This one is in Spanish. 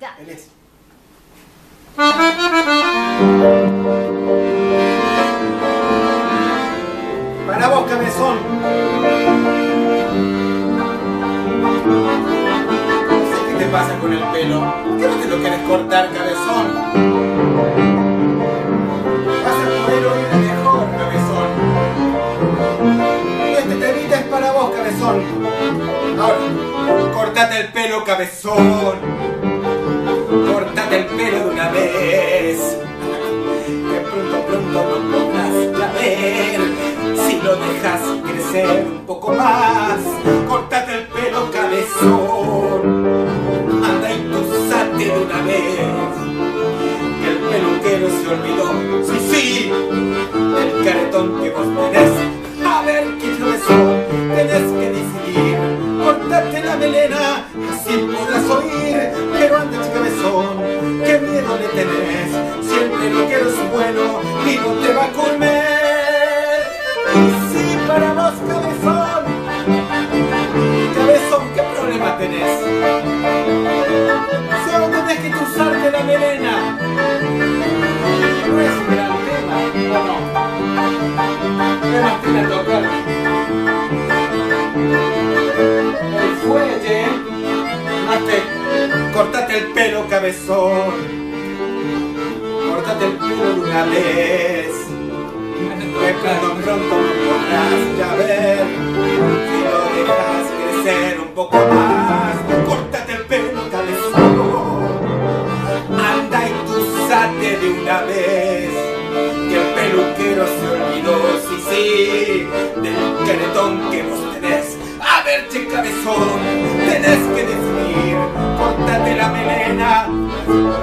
Ya. Él es. Para vos, cabezón. Sé qué te pasa con el pelo. ¿Por qué no te lo quieres cortar, cabezón? Vas a poder oír mejor, cabezón. Este temita es para vos, cabezón. Ahora, cortate el pelo, cabezón. Cortate el pelo de una vez. Que pronto, pronto no podrás ya. Si lo dejas crecer un poco más. Cortate el pelo, cabezón. Anda y tusate de una vez. Que el peluquero se olvidó. Sí, sí, del caretón que vos tenés. A ver qué cabezón tenés que decidir. Cortate la melena, así podrás oír. Pero anda, cabezón, qué miedo le tenés. Si el peluquero es bueno y no te va cabezón. Cortate el pelo de una vez. Que pronto, pronto podrás ya ver. Si lo dejas crecer un poco más. Cortate el pelo, cabezón. Anda y tusate de una vez. Que el peluquero se olvidó, sí, sí, del caretón que vos tenés. A ver, che cabezón, Thank you.